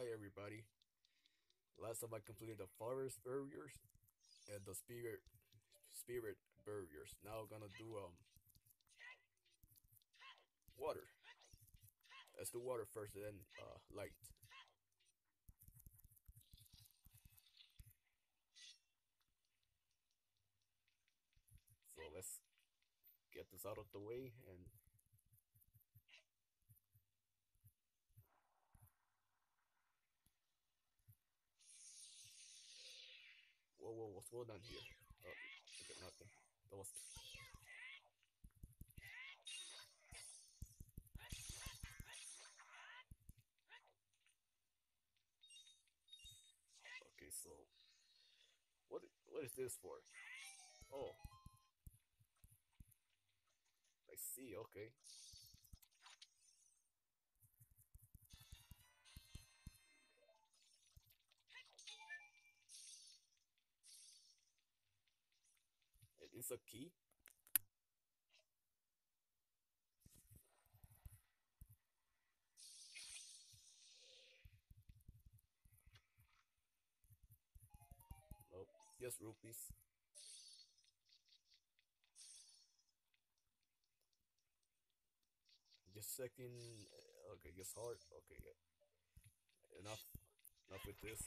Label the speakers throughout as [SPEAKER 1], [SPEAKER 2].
[SPEAKER 1] Hi everybody. Last time I completed the forest barriers and the spirit spirit barriers. Now I'm gonna do um water. Let's do water first and then uh light. So let's get this out of the way and Whoa, whoa, what's going on here? Oh, okay, nothing. That was. Okay, so what? What is this for? Oh, I see. Okay. It is a key. Nope. Yes, rupees. Just second. Okay, just hard. Okay, yeah. Enough. Enough with this.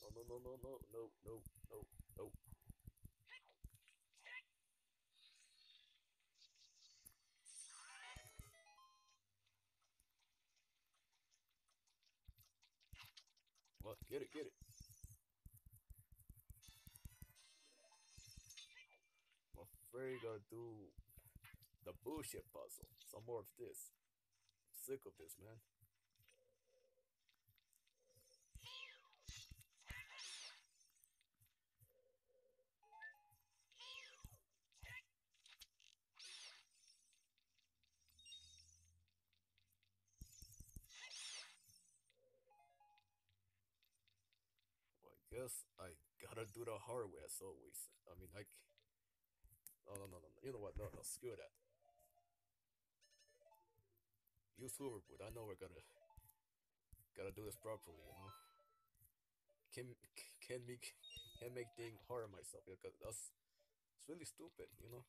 [SPEAKER 1] No, no, no, no, no, no, no, no, no. Get it, get it. I'm afraid I do the bullshit puzzle. Some more of this. I'm sick of this, man. Guess I gotta do the hard way as always. I mean, I. c- oh, No, no, no, no. You know what? No, no. Screw that. Use hoverboard. I know we're gonna gotta do this properly. You know. Can can make can make things hard myself because that's it's really stupid. You know.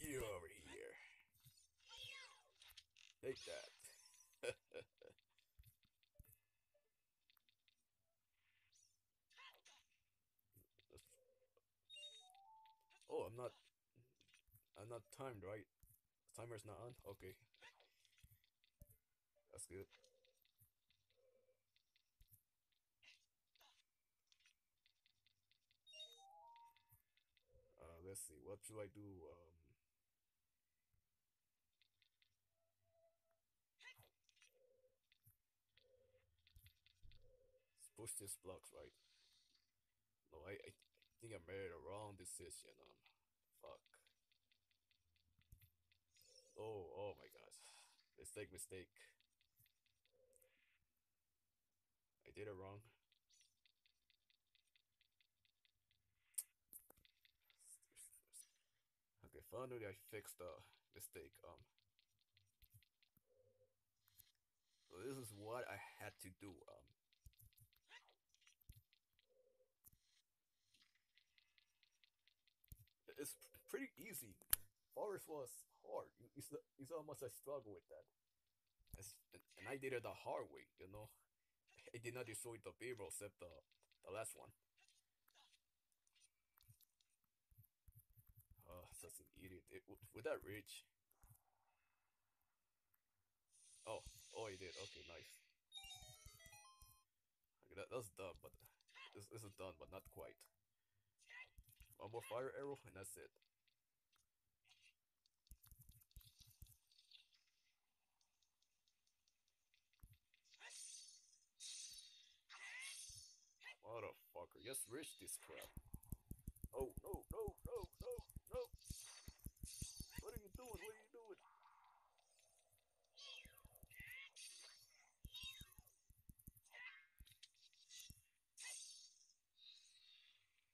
[SPEAKER 1] You here. Take that. oh, I'm not. I'm not timed, right? Timer's not on. Okay, that's good. Uh, let's see. What should I do? Um, push this block right? No, I, I think I made a wrong decision. Um, fuck. Oh, oh my god. Mistake, mistake. I did it wrong. Okay, finally I fixed the mistake. Um, so this is what I had to do. Um, it's pretty easy. Forest was hard. You, you, s- you saw how much I struggled with that. It's- and I did it the hard way, you know. I did not destroy the barrel except the the last one. Uh, such an idiot. It, that reach? Oh, oh, he did. Okay, nice. Okay, that, that's done, but this, this is done, but not quite. One more fire arrow, and that's it. Motherfucker, just reach this crap. Oh, no, no, no. What are you doing? What are you doing?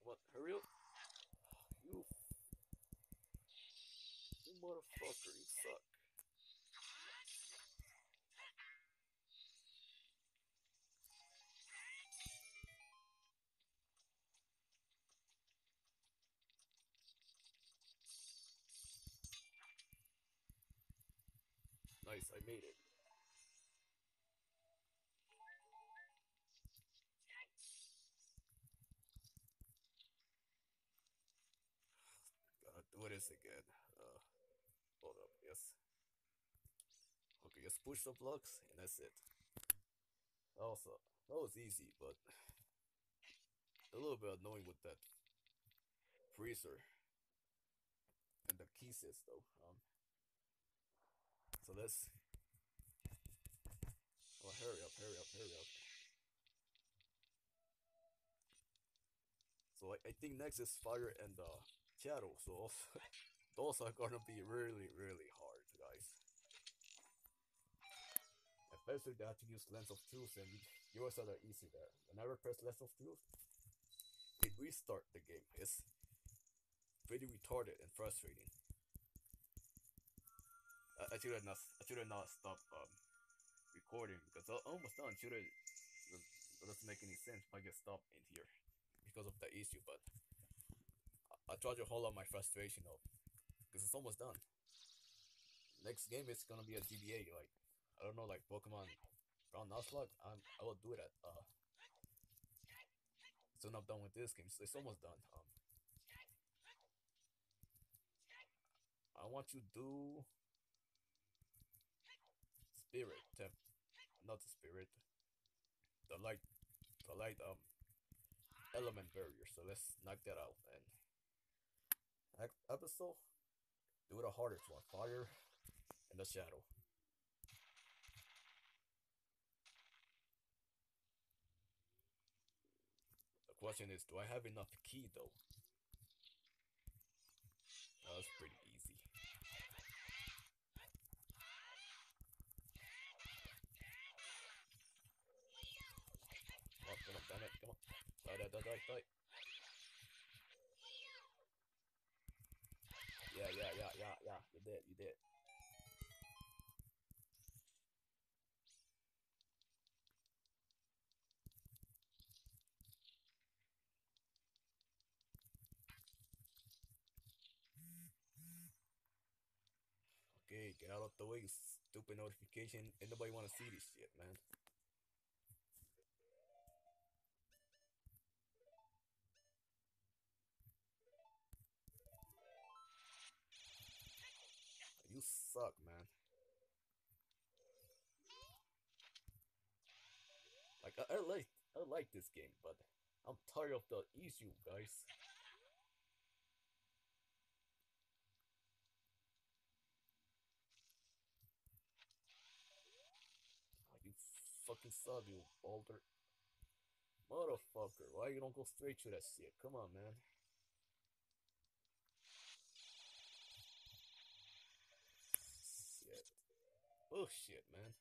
[SPEAKER 1] What? Hurry up. You. Motherfucker, you suck. Nice, I made it. Gotta do this again. Uh, yes. Okay, just push the blocks and that's it. Also, that was easy, but a little bit annoying with that freezer and the key sets though. Um, so let's. Oh, hurry up, hurry up, hurry up. So I, I think next is fire and uh, shadow. So those are gonna be really, really hard, guys. Especially have to use Lens of Truth, and yours are easy there. Whenever I press Lens of Truth, it restart the game. It's pretty retarded and frustrating. I, I should have not. I should have not stopped um, recording because I'm almost done. Should have. It doesn't make any sense if I get stopped in here because of the issue. But I, I try to hold on my frustration though, because it's almost done. Next game is gonna be a GBA. Like I don't know, like Pokemon Brown Nuzlocke. I'm I will do it at uh. Soon I'm done with this game. So it's almost done. Um. I want you to do spirit temp not the spirit the light the light um element barrier so let's knock that out and episode do it the hardest one fire and the shadow. The question is do I have enough key though? That was pretty easy Die, die, die, die, die. Yeah, yeah, yeah, yeah, yeah. You did. Okay, get out of the way, stupid notification. Ain't nobody wanna see this shit, man. Suck, man. Like I, I like I like this game, but I'm tired of the issue, guys. Oh, you fucking suck, you boulder. Motherfucker, why you don't go straight to that shit? Come on, man. Shit. Oh, Bullshit, man.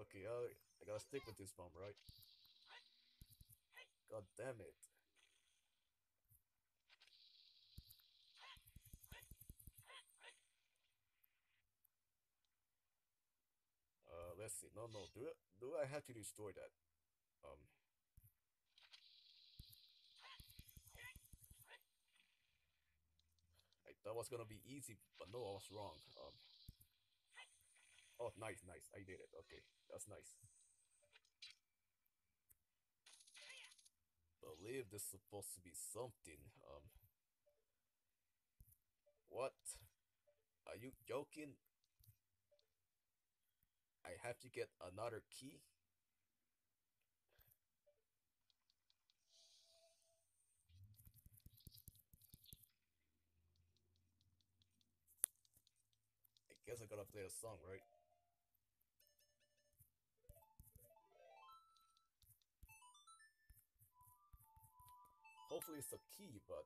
[SPEAKER 1] Okay, I, I gotta stick with this bomb, right? God damn it. Uh, let's see. No, no. Do I, do I have to destroy that? Um. I thought was gonna be easy, but no, I was wrong. Um. Oh, nice, nice. I did it. Okay, that's nice. Believe this is supposed to be something. Um. What? Are you joking? I have to get another key? I guess I gotta play a song, right? Hopefully it's the key, but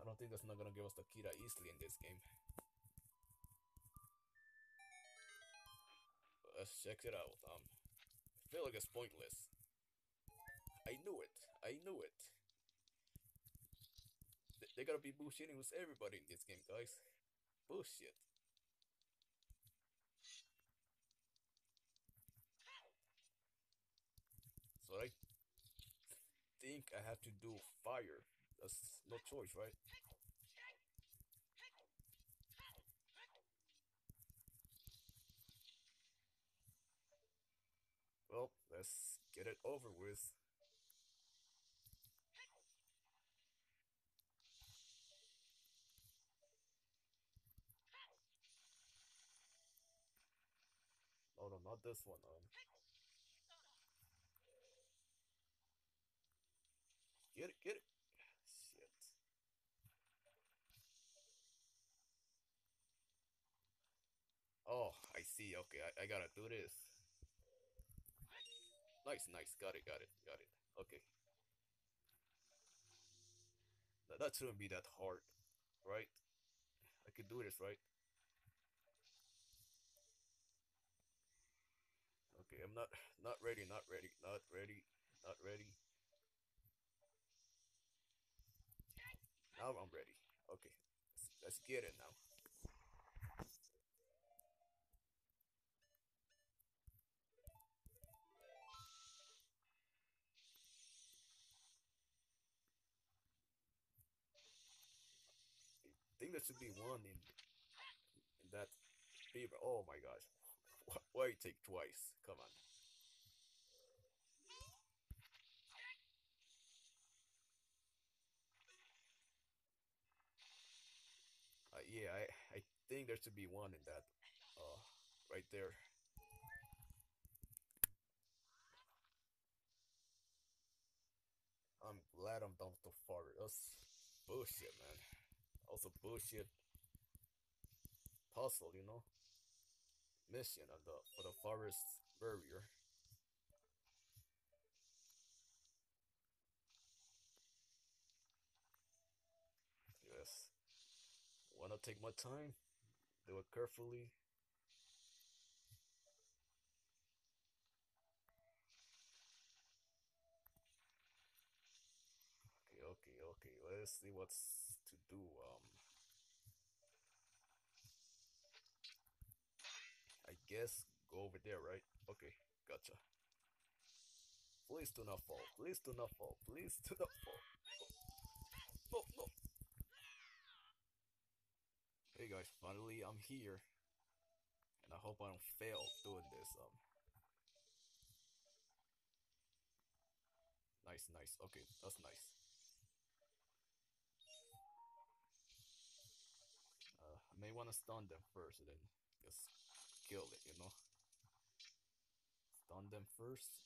[SPEAKER 1] I don't think that's not gonna give us the key that easily in this game. Let's check it out. Um, I feel like it's pointless. I knew it. I knew it. Th- They gotta be bullshitting with everybody in this game, guys. Bullshit. So I think I have to do fire. That's no choice, right? Well, let's get it over with. Oh no, not this one. Um, get it, get it. Shit. Oh, I see. Okay, I, I gotta do this. Nice, nice. Got it, got it, got it. Okay. That, that shouldn't be that hard, right? I could do this, right? Okay, I'm not not ready, not ready, not ready, not ready. Now I'm ready. Okay, let's, let's get it now. Should be one in, that beaver. Oh my gosh. Why take twice? Come on. Uh, yeah, I, I think there should be one in that. Uh, right there. I'm glad I'm done with the forest. That's bullshit, man. Also bullshit puzzle, you know? Mission of the for the forest barrier. Yes. Wanna take my time? Do it carefully. Okay, okay, okay. Let's see what's do. Um I guess go over there, right? Okay, gotcha. Please do not fall. Please do not fall. Please do not fall. No, no. Hey guys, finally I'm here. And I hope I don't fail doing this. Um Nice, nice. Okay, that's nice. May want to stun them first and then just kill it, you know? Stun them first.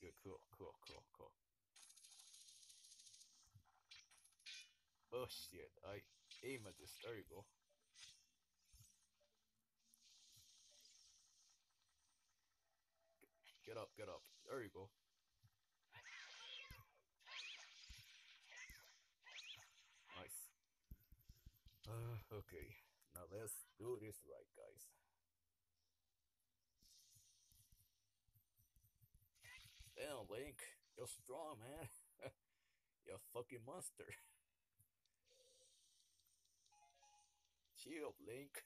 [SPEAKER 1] Good, cool, cool, cool, cool. Oh shit, I aim at this. There you go. Get up, get up. There you go. Nice. Uh, okay. Now let's do this right, guys. Damn, Link. You're strong, man. You're a fucking monster. Chill, Link.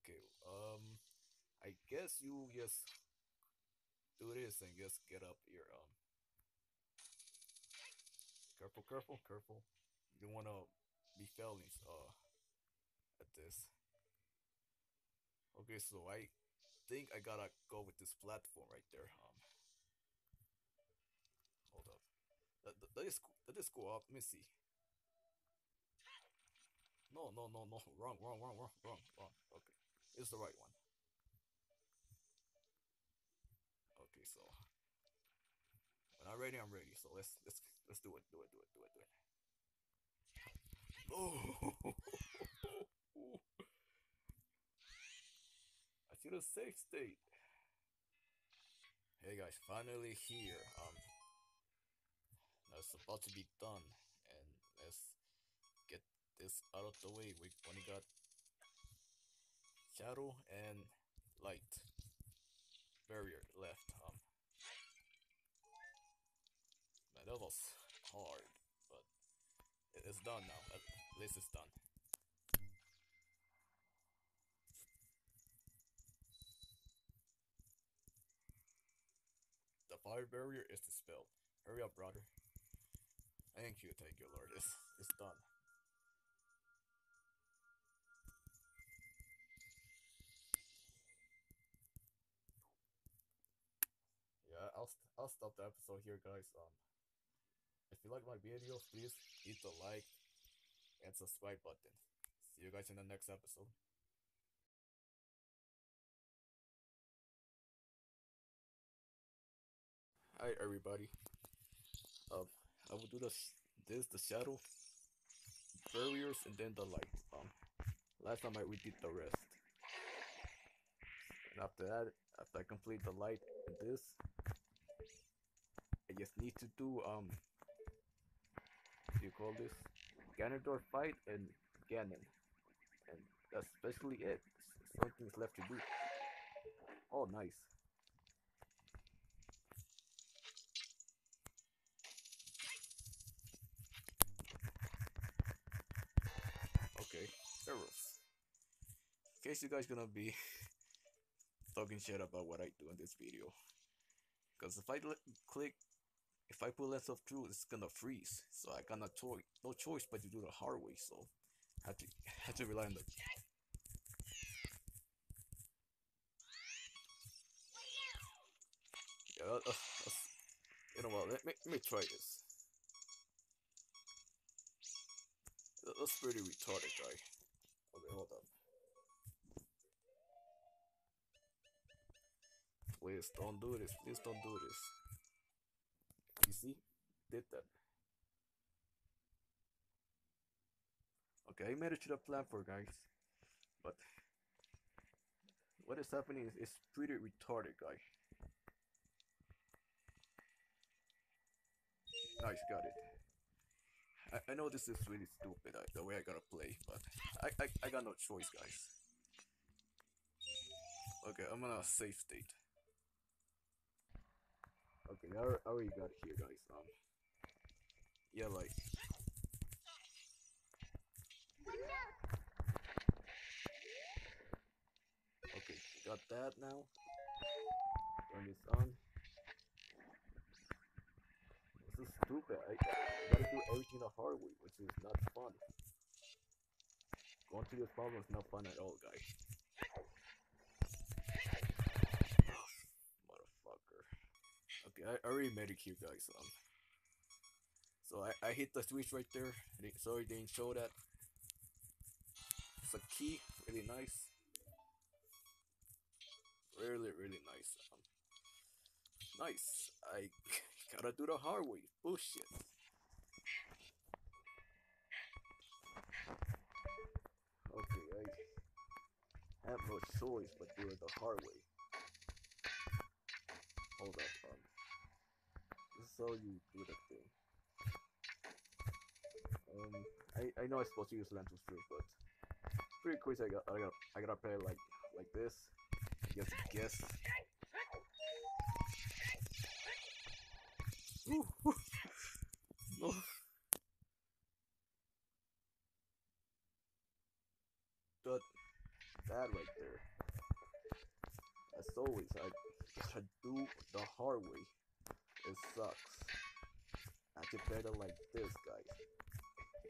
[SPEAKER 1] Okay, um, I guess you just do this and just get up here. Um, careful, careful, careful. You don't want to be failing uh at this. Okay, so I think I gotta go with this platform right there. Um, hold up. Let, let, this let this go up. Let me see. No, no, no, no. Wrong, wrong, wrong, wrong, wrong, wrong. Okay, it's the right one. Okay, so when I'm ready, I'm ready. So let's let's let's do it, do it, do it, do it, do it. Oh, I should have safe state. Hey guys, finally here. Um, it's about to be done, and let's get this out of the way, we only got shadow and light barrier left. Um, that was hard, but it's done now. At least it's done. The fire barrier is dispelled. Hurry up, brother. Thank you, thank you, Lord. It's, it's done. Yeah, I'll, I'll stop the episode here, guys. Um, if you like my videos, please hit the like and subscribe button. See you guys in the next episode. Hi everybody. Um, I will do this, this the shadow barriers and then the light. Um, last time I we did the rest. And after that, after I complete the light and this, I just need to do um, you call this? Ganondorf fight and Ganon, and that's basically it. Something's left to do. Oh, nice. Okay, arrows. In case you guys gonna be talking shit about what I do in this video. Because if I click, if I put Lens of Truth, it's gonna freeze. So I got no choice, no choice but to do the hard way. So I had to, had to rely on the. Yeah, uh, uh, uh, you know what? Let me, let me try this. That's pretty retarded, guy. Okay, hold up. Please don't do this. Please don't do this. You see? Did that. Okay, I made it to the platform, guys. But what is happening is, is pretty retarded, guy. Nice, got it. I, I know this is really stupid, uh, the way I gotta play, but I, I, I got no choice, guys. Okay, I'm gonna save state. Okay, I, already got here, guys. Um, yeah, like. Okay, got that now. Turn this on. This is stupid. I gotta do everything the hard way, which is not fun. Going through this problem is not fun at all, guys. Motherfucker. Okay, I, already made it here, guys. Um, so I, I hit the switch right there. Sorry, didn't show that. It's a key, really nice. Really, really nice. Um, nice. I gotta do the hard way. Bullshit. Okay, I have no choice but do it the hard way. Hold up, um. Is you do the thing. Um, I, I know I'm supposed to use lentil strings, but pretty quick I got I got I gotta play like like this. To guess. Ooh, ooh. But that right there. As always, I gotta do the hard way. It sucks. I can better like this, guys.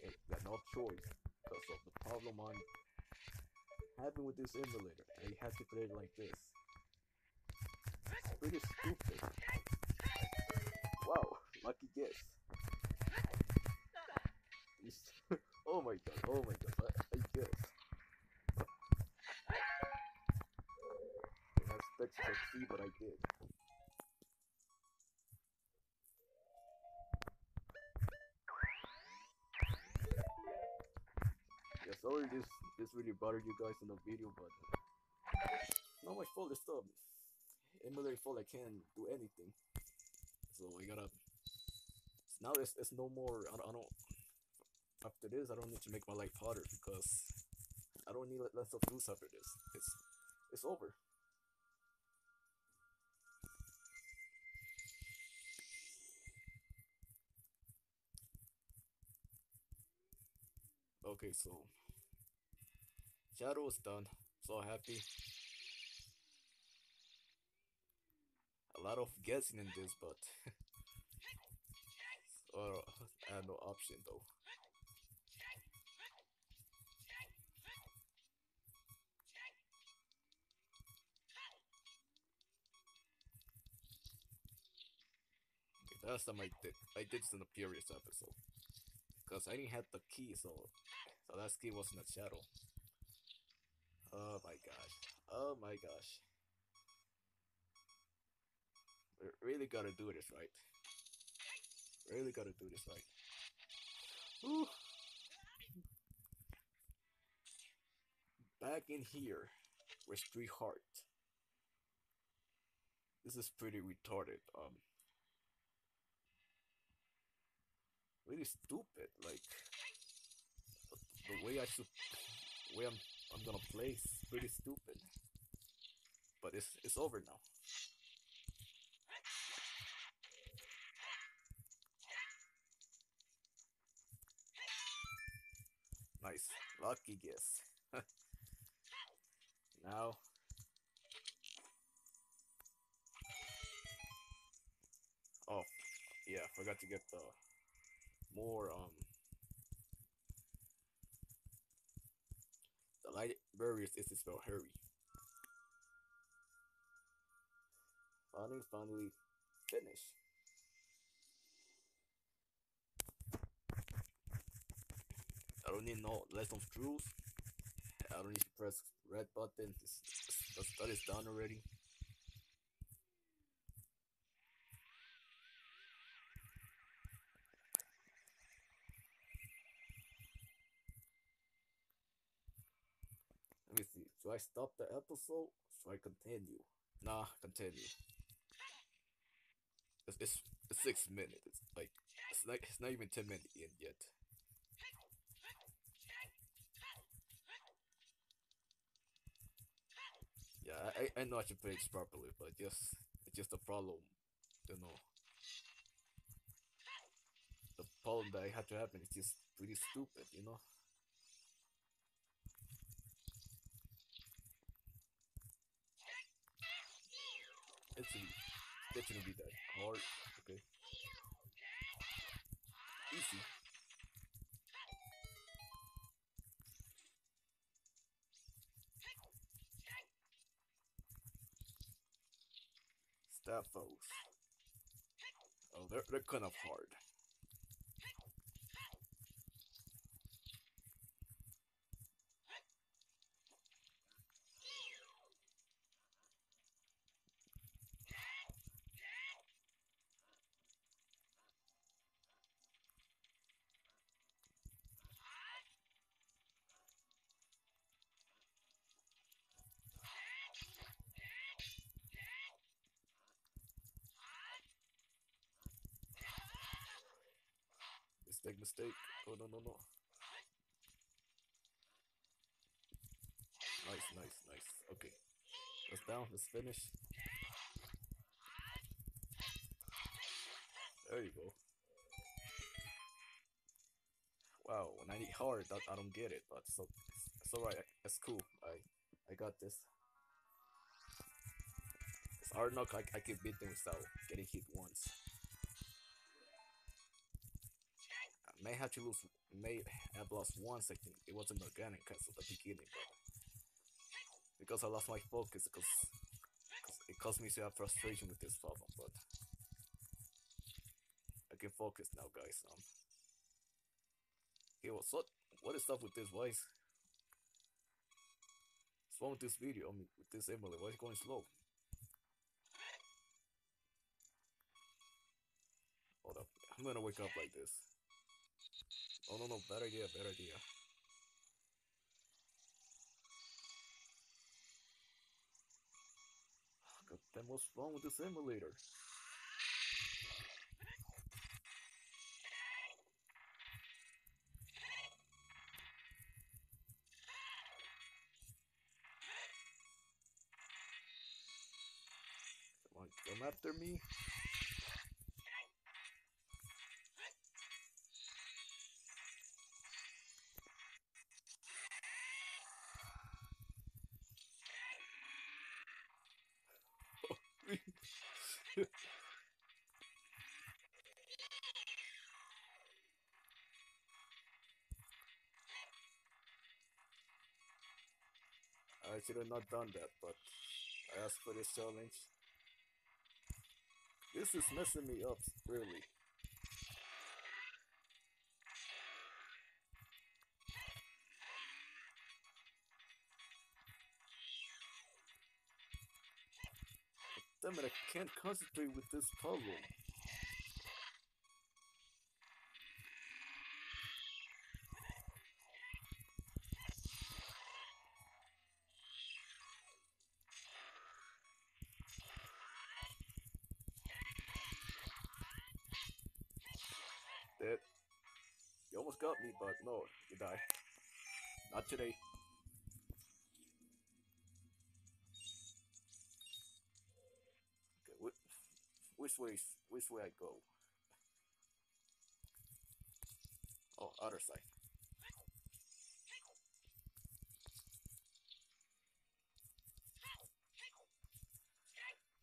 [SPEAKER 1] Ain't got no choice because of the problem I'm having with this emulator. I have to play it like this. It's pretty stupid. Wow, lucky guess. Oh my god, oh my god, I, I guess. I expect to succeed, but I did. Sorry this this really bothered you guys in the video, but not my fault. It's the emulator fault. I can't do anything. So I gotta. Now it's, it's no more. I don't, I don't. after this, I don't need to make my life harder because I don't need less of use after this. It's it's over. Okay, so Shadow is done. So happy. A lot of guessing in this, but uh, I have no option though. Last time I did, I did this in the previous episode. Because I didn't have the key, so, so that key wasn't a shadow. Oh my gosh. Oh my gosh. We really gotta do this right. Really gotta do this right. Whew. Back in here with three heart. This is pretty retarded. Um, really stupid. Like the way I should, way I'm, I'm gonna play pretty stupid. But it's it's over now. Nice, lucky guess. now. Oh, yeah, forgot to get the more um the library is to spell hurry. Finally, finally finish. I don't need no less of rules. I don't need to press red button. That is done already. Let me see. Should I stop the episode? Should I continue? Nah, continue. It's, it's, it's six minutes. It's like it's like it's not even ten minutes in yet. Yeah, I, I know I should this properly, but just it's just a problem, you know. The problem that I had to happen is just pretty stupid, you know. It's definitely be that hard. Okay. Easy. Stalfos. Oh, they're they're kind of hard. Mistake, mistake. Oh no no no. Nice, nice, nice. Okay. Let's down, let's finish. There you go. Wow, when I need hard, I, I don't get it, but so it's alright. It's cool. I I got this. It's hard knock. I, I can beat them without getting hit once. May have to lose. May have lost. I think it wasn't organic because of the beginning, but because I lost my focus, because it caused me to have frustration with this problem. But I can focus now, guys. Um. Okay, what's up? What is up with this? Is what's wrong with this video? I mean, with this Emily, why is it going slow? Hold up, I'm gonna wake up like this. Oh no no, bad idea, bad idea. God damn, what's wrong with the simulator. Come on, come after me. Should have not done that, but I asked for this challenge. This is messing me up, really. Damn it, I can't concentrate with this puzzle. Almost got me, but no, you die. Not today. Okay, wh which way? Which way I go? Oh, other side.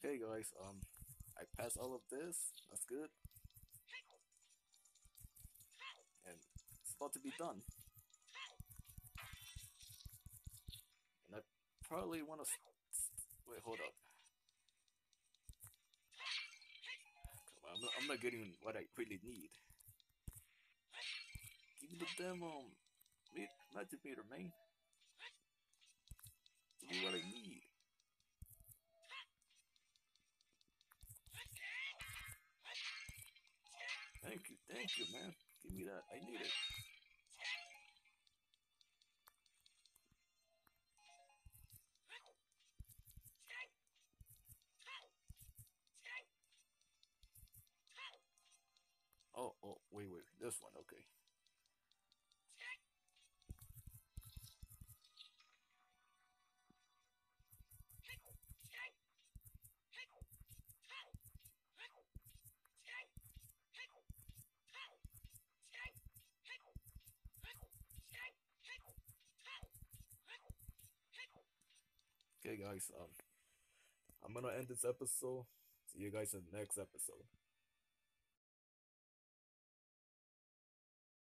[SPEAKER 1] Okay, guys. Um, I passed all of this. That's good. About to be done. And I probably want to wait. Hold up. Come on, I'm not, I'm not getting what I really need. Give me the damn um, magic meter, man. Give me what I need. Thank you, thank you, man. Give me that. I need it. One, okay. Okay, guys. Um, I'm gonna end this episode. See you guys in the next episode.